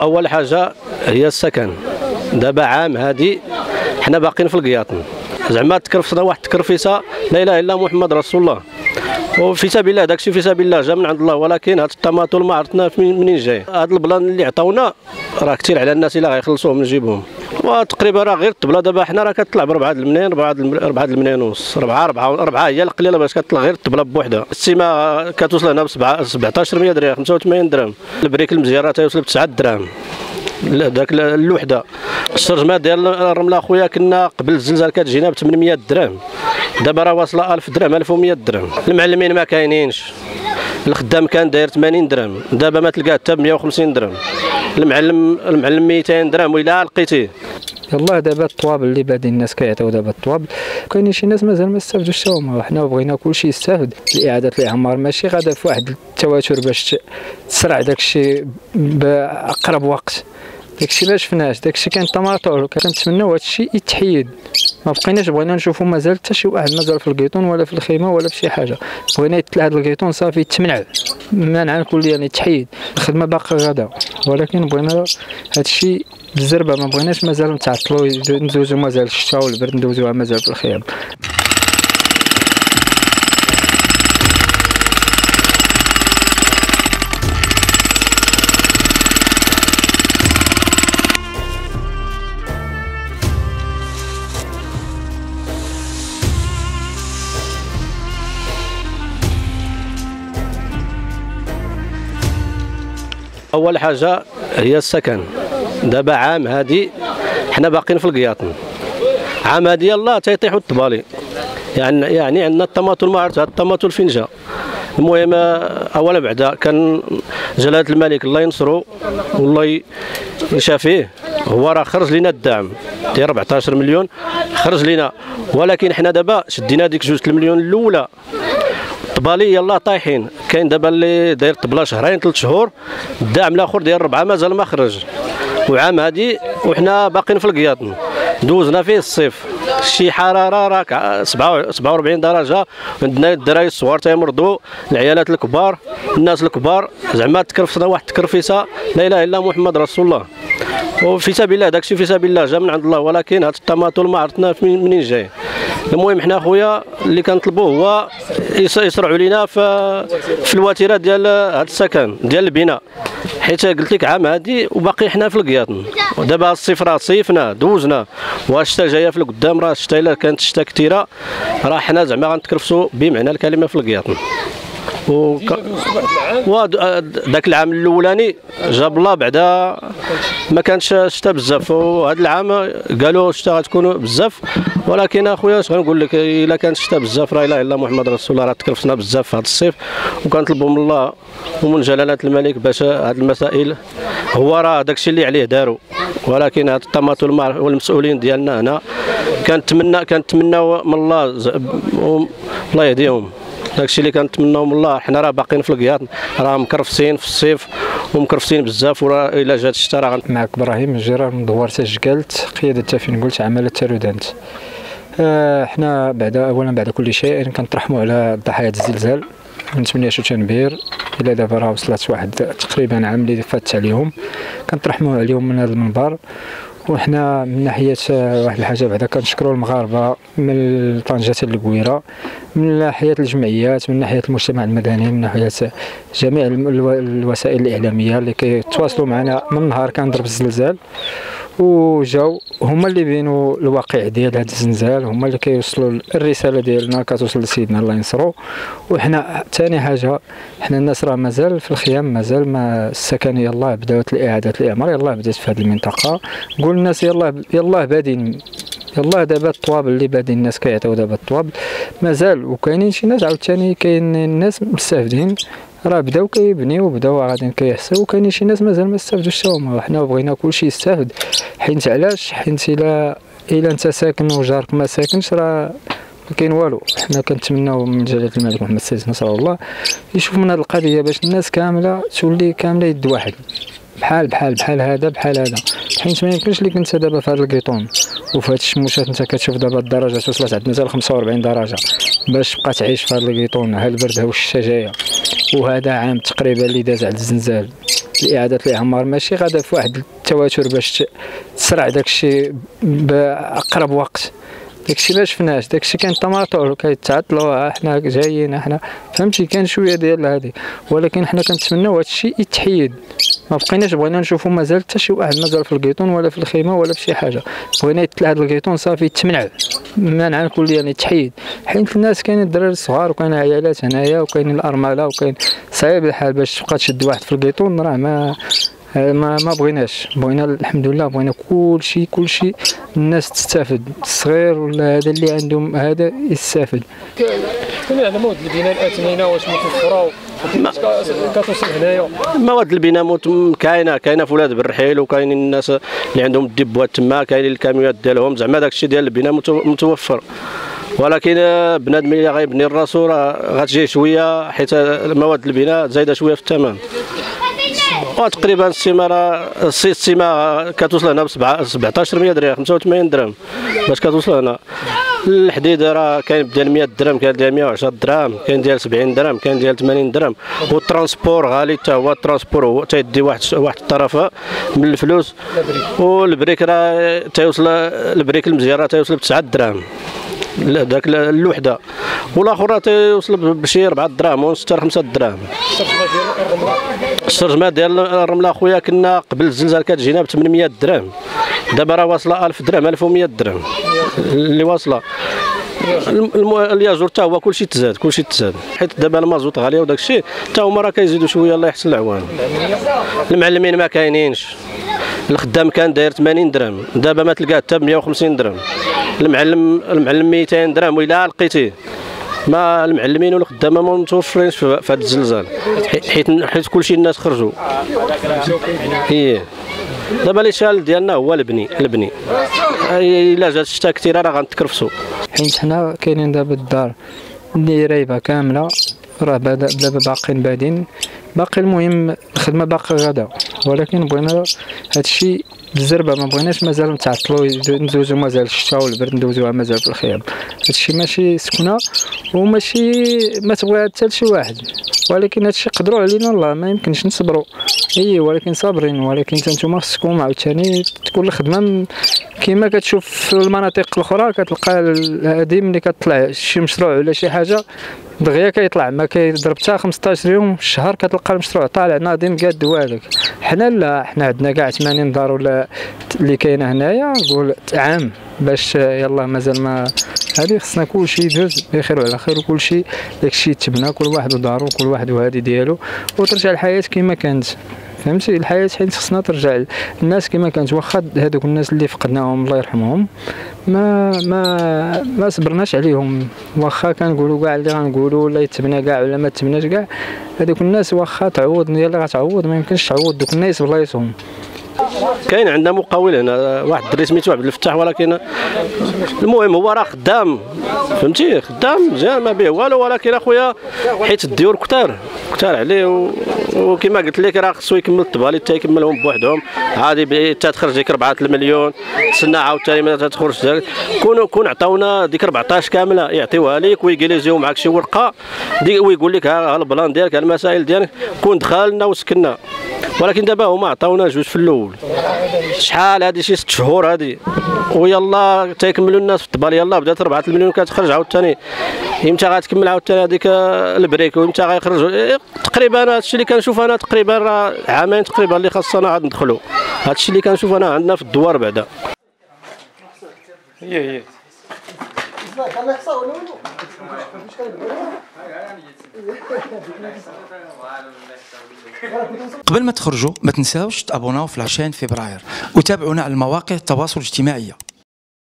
أول حاجة هي السكن. دابا عام هادي حنا باقيين في القياطن زعما تكرفصنا واحد التكرفيسه لا إله إلا محمد رسول الله. وفي سبيل الله داكشي في سبيل الله جا من عند الله ولكن هاد الطماطم ما عرفنا منين جاي. هاد البلان اللي عطاونا راه كثير على الناس إلا غيخلصوه من جيبهم وتقريبا راه غير الطبله دابا حنا راه كتطلع ب 4 الملايين 4 4 الملايين ونص 4 4 4 هي القليلة باش كتطلع غير الطبله بوحدها. السيمة كتوصل هنا ب 17 100 درهم 85 درهم. ال brique المزيان راه تيوصل ب 9 دراهم داك الوحده ال chargement ديال الرملة أخويا كنا قبل الزلزال كتجينا ب 800 درهم. دابا راه واصلة 1000 درهم 1100 درهم. المعلمين ما كاينينش. الخدام كان داير 80 درهم. دابا ما تلقاه حتى ب 150 درهم. المعلم المعلم 200 درهم وإلا لقيتيه. يلاه دابا الطوابل اللي بادين الناس كيعطيو دابا الطوابل. كاينين شي ناس مازال ما استافدوش حتى هما. حنا بغينا كلشي يستافد. اعاده الإعمار ماشي غادا في واحد التواتر باش تسرع داكشي بأقرب وقت. داكشي ما شفناش داكشي كان تماطر كنتمناو هادشي يتحيد. ما بقيناش بغينا نشوفوا مازال حتى شي واحد مازال في القيطون ولا في الخيمة ولا في شي حاجة. بغينا يتلع هذا القيطون صافي يتمنع منعا كليا يعني تحيد الخدمة باقا غادا ولكن بغينا هادشي بالزربه ما بغيناش مازال نتعطلوا ندوزو مازال الشتاء والبرد ندوزوها مازال في الخيام. أول حاجة هي السكن. دابا عام هادي حنا باقيين في القياطن عام هادي يلاه تيطيحوا الطبالي. يعني يعني عندنا الطماطم ما عرفت الطماطم فين جا المهم أولا بعدا كان جلالة الملك الله ينصرو. والله يشافيه هو راه خرج لنا الدعم. ديال 14 مليون خرج لنا. ولكن حنا دابا شدينا ديك جوج المليون الأولى. الطبالي يلاه طايحين. كاين دابا اللي داير طبله شهرين ثلاث شهور الدعم الآخر ديال ربعة مازال ما خرج وعام هادي وحنا باقيين في القياطن دوزنا فيه الصيف. شي حرارة راك 47 درجة. عندنا الدراري الصغار تيمرضوا العيالات الكبار الناس الكبار. زعما تكرفصنا واحد التكرفيسه لا إله إلا محمد رسول الله. وفي سبيل الله داكشي في سبيل الله جا من عند الله. ولكن هاد الطماطم ما عرفنا منين جاي. المهم حنا خويا اللي كنطلبوه هو يسرعوا لينا في في الوتيره ديال هذا السكن ديال البناء. حيت قلت لك عام هادي وباقي حنا في القياطن ودابا الصيف راه صيفنا دوزنا. والشتا جاية في القدام راه الشتا إلا كانت الشتا كثيرة راه حنا زعما غنتكرفسوا بمعنى الكلمة في القياطن وك... ذاك العام الأولاني جاب الله بعدا ما كانش شتا بزاف. وهذا العام قالوا شتا غتكون بزاف. ولكن أخويا اش غنقول لك إلا كانت شتا بزاف راه الا إلا محمد رسول الله راه تكلفنا بزاف في هذا الصيف. وكنطلبوا من الله ومن جلاله الملك باش هذه المسائل هو راه داكشي اللي عليه داروا ولكن هاد الطماطم والمسؤولين ديالنا هنا كنتمنى كنتمناو من الله الله يهديهم. داكشي اللي كنتمناو من الله. حنا راه باقيين في القياط راه مكرفسين في الصيف ومكرفسين بزاف وراه إلا جات الشتا راه معك إبراهيم الجيران من دوار تجكلت قيادة فين قلت عماله تارودانت آه، حنا بعد اولا بعد كل شيء كنترحموا على ضحايا الزلزال. نتمنى شو تنبير إلى دابا راه وصلت واحد تقريبا عام اللي فات عليهم. كنترحموا عليهم من هذا المنبر. وحنا من ناحية واحد الحاجة بعدا كنشكروا المغاربة من طنجه القويره من ناحية الجمعيات من ناحية المجتمع المدني من ناحية جميع الوسائل الإعلامية اللي كيتواصلوا معنا من نهار كان ضرب الزلزال. وجاو هما اللي بينوا الواقع ديال هذا الزلزال هما اللي كيوصلوا الرسالة ديالنا كتوصل لسيدنا الله ينصرو. وحنا ثاني حاجة حنا الناس راه مازال في الخيام مازال ما السكن يلاه بدات الإعادة الإعمار يلاه بدات في هذه المنطقة. نقول الناس يلاه يلاه بادين يلاه دابا الطوابل اللي بادين الناس كيعطيو دابا الطوابل. مازال وكاينين شي ناس عاوتاني كاين الناس مستافدين. راه بداو كيبنيو بداو غادي كيحسوا وكاينين شي ناس مازال ما استافدوش حتى هما. حنا بغينا كلشي يستافد. حيت علاش؟ حيت الا إلا انت ساكن وجارك ما ساكنش راه ما كاين والو. حنا كنتمناو من جلاله الملك محمد السادس نصر الله يشوف من هذه القضية باش الناس كاملة تولي كاملة يد واحد. بحال بحال بحال هذا بحال هذا. حيت ما يمكنش لك انت دابا في هذا الكيطون وفي هاد الشموشات انت كتشوف دابا الدرجات وصلت عندنا حتى ل 45 درجة باش تبقى تعيش في هذا الكيطون ها البرد ها والشتا جاية وهذا عام تقريبا اللي داز على الزنزال الإعادة الأعمار ماشي غادا في واحد التواتر باش تسرع داكشي بأقرب وقت. داكشي ما شفناش داكشي كان طماطول وكيتعطلوا حنا جايين حنا فهمتي؟ كان شوية ديال هذه ولكن حنا كنتمناو هذا الشيء يتحيد. ما بقيناش بغينا نشوفوا مازال حتى شي واحد مازال في الكيطون ولا في الخيمة ولا في شي حاجة. بغينا يتلع هذا الكيطون صافي يتمنع منعا كليا يعني تحيد حيت الناس كاينين الدراري الصغار وكاين عيالات هنايا وكاينين الأرملة وكاين صعيب الحال باش تبقى تشد واحد في الكيطون راه ما ما ما بغيناش. بغينا الحمد لله بغينا كل شيء كل شيء الناس تستافد. الصغير ولا هذا اللي عندهم هذا يستافد. على مواد البناء الاثمنه واش متوفره كتوصل هنايا. مواد البناء كاينة كاينة في ولاد بالرحيل وكاينين الناس اللي عندهم الدبوات تما كاينين الكاميوات ديالهم. زعما داك الشيء ديال البناء متوفر. ولكن بنادم اللي غيبني الراسو راه غتجي شوية حيت مواد البناء زايدة شوية في الثمن. وتقريبا السيمه راه السيمه كتوصل هنا ب 17 درهم 85 درهم باش كتوصل هنا. الحديد راه كاين ديال 100 درهم كاين ديال 110 درهم كاين ديال 70 درهم كاين ديال 80 درهم. وال transport غالي حتى هو ال transport هو تيدي واحد واحد الطرف من الفلوس. وال brique راه تيوصل ال brique المزيان راه تيوصل ب 9 درهم ذاك الوحدة. والآخر تيوصل بشي 4 دراهم ونص حتى 5 دراهم. ال chargement ديال الرملة أخويا كنا قبل الزلزال كتجينا ب 800 درهم دابا راه واصلة 1000 درهم 1100 درهم اللي واصلة. الياجور حتى هو كلشي تزاد كلشي تزاد. حيت دابا المازوت غالية وداك الشيء حتى هما راه كيزيدوا شوية الله يحسن العوان. المعلمين ما كاينينش. الخدام كان داير 80 درهم. دابا ما تلقاه حتى ب 150 درهم. المعلم المعلم 200 درهم وإلا لقيتيه. ما المعلمين والخدامه ما متوفرينش في هذا الزلزال. حيت حيت كلشي الناس خرجوا. إيه. دابا الاشكال ديالنا هو البني البني. إلا جات الشتا كثيرة راه غنتكرفسوا حيت حنا كاينين دابا الدار اللي رايبه كاملة. راه دابا باقيين بادين باقي المهم الخدمه باقي غدا ولكن بغينا هادشي بالزربه ما بغيناش مازال نتعطلوا ندوزو مازال الشتاء والبرد ندوزوها مازال في الخيام. هادشي ماشي سكنة وماشي ما تبغيها حتى شي واحد. ولكن هادشي قدروا علينا الله ما يمكنش نصبروا إي ولكن صابرين ولكن نتوما خصكم عاوتاني تكون الخدمة كما كتشوف في المناطق الأخرى كتلقى هادي ملي كتطلع شي مشروع ولا شي حاجة دغيا كيطلع ما كيضرب حتى 15 يوم الشهر كتلقى المشروع طالع ناضي قاد هذاك حنا لا حنا عندنا كاع 80 دار ولا اللي كاينة هنايا نقول عام باش يلا مازال ما هذه خصنا كلشي يدوز بخير وعلى خير وكلشي داكشي يتبنى كل واحد ودارو كل واحد وهادي ديالو وترجع الحياة كما كانت. فهمتي؟ الحياة حيت خصنا ترجع الناس كما كانت واخا هذوك الناس اللي فقدناهم الله يرحمهم ما ما ما صبرناش عليهم. واخا كنقولوا كاع اللي غنقولوا ولا يتبنى كاع ولا ما تبناش كاع هذوك الناس واخا تعوض يلا غتعوض ما يمكنش تعوض دوك الناس بلايصهم. كاين عندنا مقاول هنا واحد الدري سميتو عبد الفتاح ولكن المهم هو راه خدام. فهمتي؟ خدام مزيان ما به والو ولكن اخويا حيت الديور كثار كثار عليه وكما قلت لك راه خصو يكمل الطبالي حتى يكملهم بوحدهم. عادي حتى تخرج ديك 4 المليون. تسنى عاوتاني ما تخرج كون كون عطاونا ديك 14 كاملة يعطيوها لك ويجليزيو معاك شي ورقة. ويقول لك ها ال plan ديالك المسائل ديالك. كون دخلنا وسكننا. ولكن دابا هما عطاونا جوج في الأول. شحال هذه شي ست شهور هذه ويلا تيكملوا الناس في الطبال. يلا بدات 4 المليون كتخرج عاوتاني. إمتى غتكمل عاوتاني هذيك البريك؟ وامتى غيخرج إيه، تقريبا هذا الشيء اللي كنشوف أنا تقريبا راه عامين تقريبا اللي خاصنا عاد ندخلوا هذا الشيء اللي كنشوف أنا عندنا في الدوار بعدا. هي هي قبل ما تخرجوا ما تنساوش تابوناو في العشرين فبراير وتابعونا على المواقع التواصل الاجتماعي.